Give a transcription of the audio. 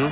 Ừ.